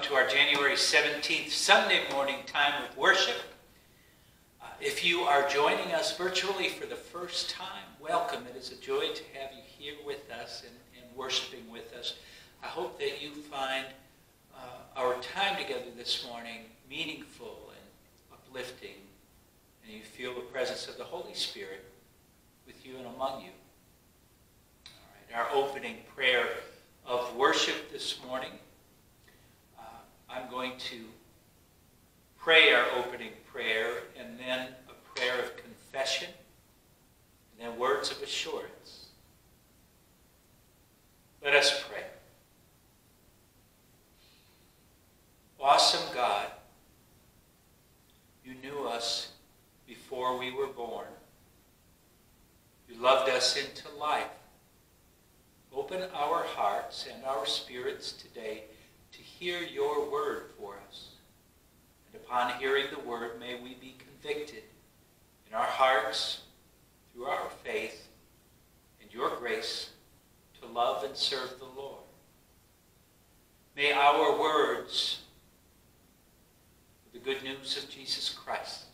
welcome to our January 17th Sunday morning time of worship. Uh, if you are joining us virtually for the first time, welcome. It is a joy to have you here with us and, and worshiping with us. I hope that you find uh, our time together this morning meaningful and uplifting, and you feel the presence of the Holy Spirit with you and among you. All right, our opening prayer of worship this morning I'm going to pray our opening prayer and then a prayer of confession and then words of assurance. Let us pray. Awesome God, you knew us before we were born. You loved us into life. Open our hearts and our spirits today hear your word for us. And upon hearing the word, may we be convicted in our hearts through our faith and your grace to love and serve the Lord. May our words, the good news of Jesus Christ,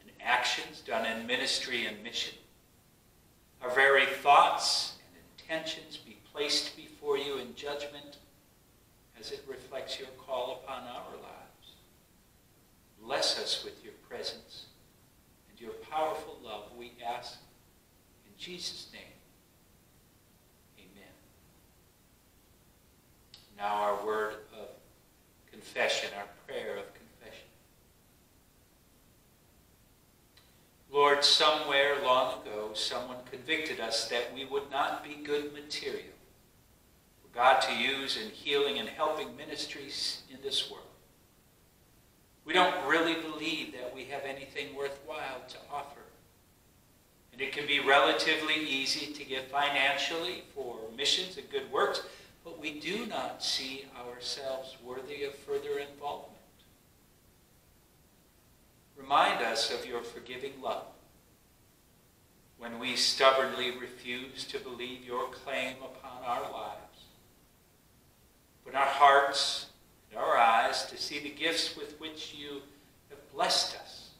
and actions done in ministry and mission, our very thoughts and intentions be placed before you in judgment as it reflects your call upon our lives. Bless us with your presence and your powerful love, we ask in Jesus' name. Amen. Now our word of confession, our prayer of confession. Lord, somewhere long ago, someone convicted us that we would not be good material God to use in healing and helping ministries in this world. We don't really believe that we have anything worthwhile to offer. And it can be relatively easy to give financially for missions and good works, but we do not see ourselves worthy of further involvement. Remind us of your forgiving love when we stubbornly refuse to believe your claim upon our lives Open our hearts and our eyes to see the gifts with which you have blessed us.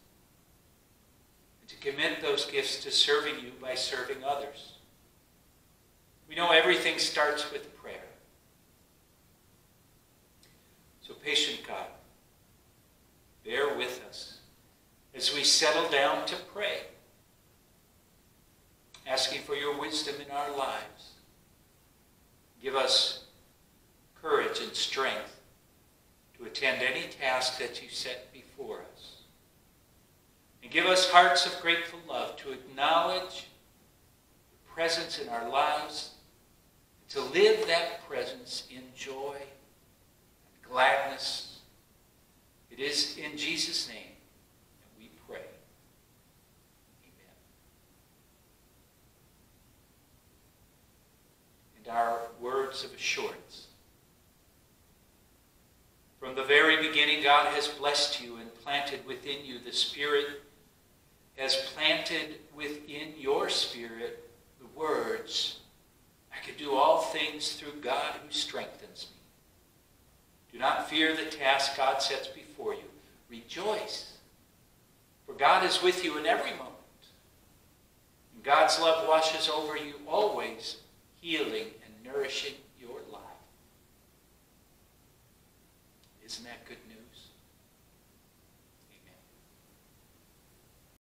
And to commit those gifts to serving you by serving others. We know everything starts with prayer. So, patient God, bear with us as we settle down to pray, asking for your wisdom in our lives. Give us courage and strength to attend any task that you set before us. And give us hearts of grateful love to acknowledge the presence in our lives, to live that presence in joy and gladness. It is in Jesus' name that we pray. Amen. And our words of assurance. From the very beginning, God has blessed you and planted within you the Spirit, has planted within your spirit the words, I can do all things through God who strengthens me. Do not fear the task God sets before you. Rejoice, for God is with you in every moment. And God's love washes over you always, healing and nourishing Isn't that good news?